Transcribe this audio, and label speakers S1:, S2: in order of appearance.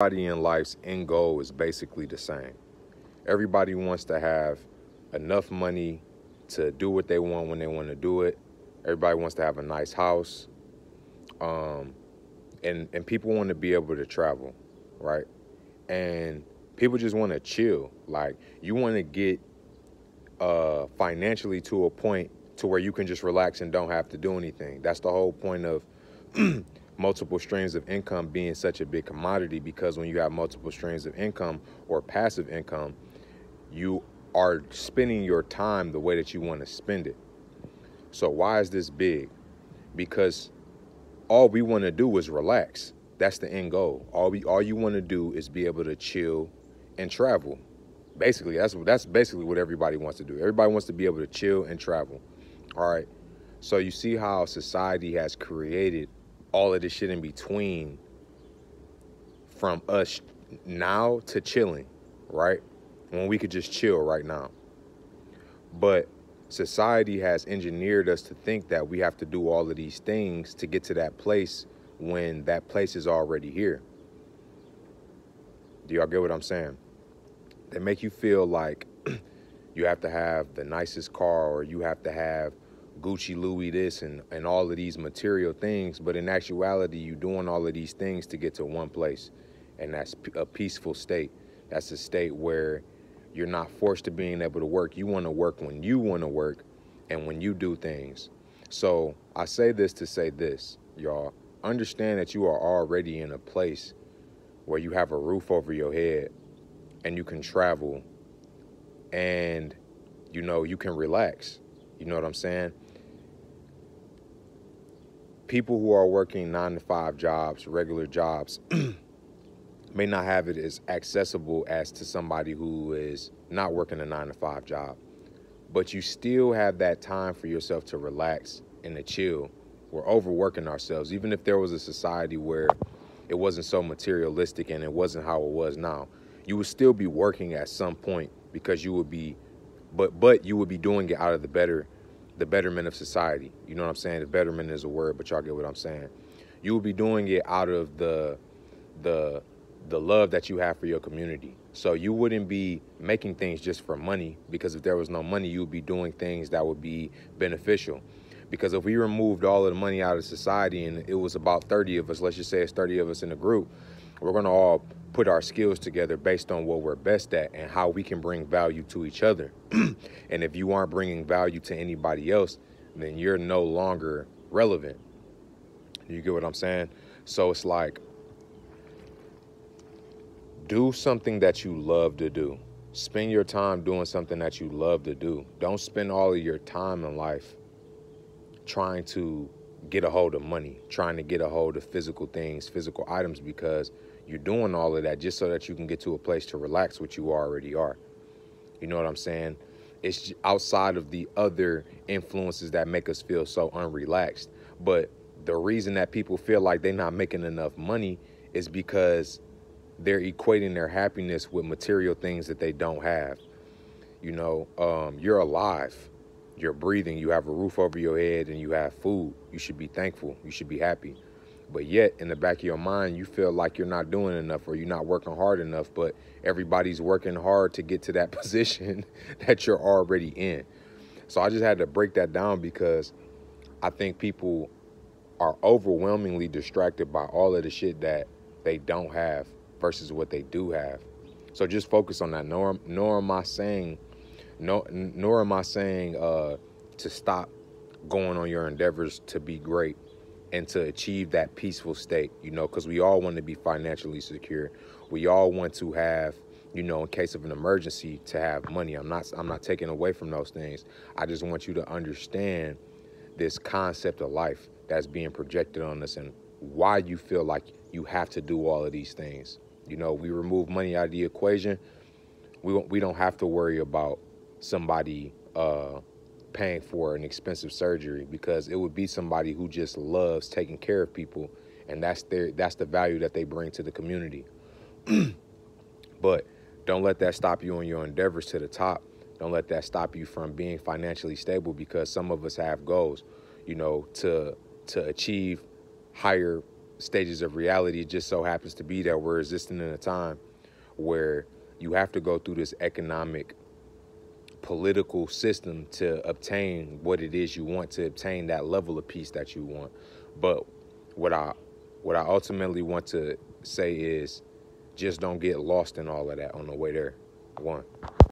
S1: everybody in life's end goal is basically the same. Everybody wants to have enough money to do what they want when they want to do it. Everybody wants to have a nice house. Um, and and people want to be able to travel, right? And people just want to chill. Like you want to get uh, financially to a point to where you can just relax and don't have to do anything. That's the whole point of multiple streams of income being such a big commodity because when you have multiple streams of income or passive income, you are spending your time the way that you want to spend it. So why is this big? Because all we want to do is relax. That's the end goal. All we all you want to do is be able to chill and travel. Basically, that's that's basically what everybody wants to do. Everybody wants to be able to chill and travel. All right. So you see how society has created all of this shit in between from us now to chilling, right? When we could just chill right now. But society has engineered us to think that we have to do all of these things to get to that place when that place is already here. Do y'all get what I'm saying? They make you feel like you have to have the nicest car or you have to have Gucci, Louis, this and, and all of these material things. But in actuality, you're doing all of these things to get to one place. And that's a peaceful state. That's a state where you're not forced to being able to work. You want to work when you want to work and when you do things. So I say this to say this, y'all. Understand that you are already in a place where you have a roof over your head and you can travel and you know you can relax. You know what I'm saying? People who are working nine to five jobs, regular jobs, may not have it as accessible as to somebody who is not working a nine to five job. But you still have that time for yourself to relax and to chill. We're overworking ourselves, even if there was a society where it wasn't so materialistic and it wasn't how it was now. You would still be working at some point because you would be, but but you would be doing it out of the better the betterment of society. You know what I'm saying? The betterment is a word, but y'all get what I'm saying. You will be doing it out of the the the love that you have for your community. So you wouldn't be making things just for money because if there was no money, you would be doing things that would be beneficial. Because if we removed all of the money out of society and it was about 30 of us, let's just say it's 30 of us in a group, we're going to all put our skills together based on what we're best at and how we can bring value to each other. and if you aren't bringing value to anybody else, then you're no longer relevant. You get what I'm saying? So it's like, do something that you love to do. Spend your time doing something that you love to do. Don't spend all of your time in life trying to get a hold of money, trying to get a hold of physical things, physical items, because you're doing all of that just so that you can get to a place to relax, which you already are. You know what I'm saying? It's outside of the other influences that make us feel so unrelaxed. But the reason that people feel like they're not making enough money is because they're equating their happiness with material things that they don't have. You know, um, you're alive, you're breathing, you have a roof over your head, and you have food. You should be thankful, you should be happy. But yet, in the back of your mind, you feel like you're not doing enough or you're not working hard enough, but everybody's working hard to get to that position that you're already in. So I just had to break that down because I think people are overwhelmingly distracted by all of the shit that they don't have versus what they do have. So just focus on that. Nor, nor am I saying, no, nor am I saying uh, to stop going on your endeavors to be great and to achieve that peaceful state, you know, because we all want to be financially secure. We all want to have, you know, in case of an emergency, to have money. I'm not I'm not taking away from those things. I just want you to understand this concept of life that's being projected on us and why you feel like you have to do all of these things. You know, we remove money out of the equation. We we don't have to worry about somebody uh, paying for an expensive surgery because it would be somebody who just loves taking care of people and that's their that's the value that they bring to the community. but don't let that stop you on your endeavors to the top. Don't let that stop you from being financially stable because some of us have goals, you know, to to achieve higher stages of reality. It just so happens to be that we're existing in a time where you have to go through this economic political system to obtain what it is you want to obtain that level of peace that you want. But what i what i ultimately want to say is just don't get lost in all of that on the way there. One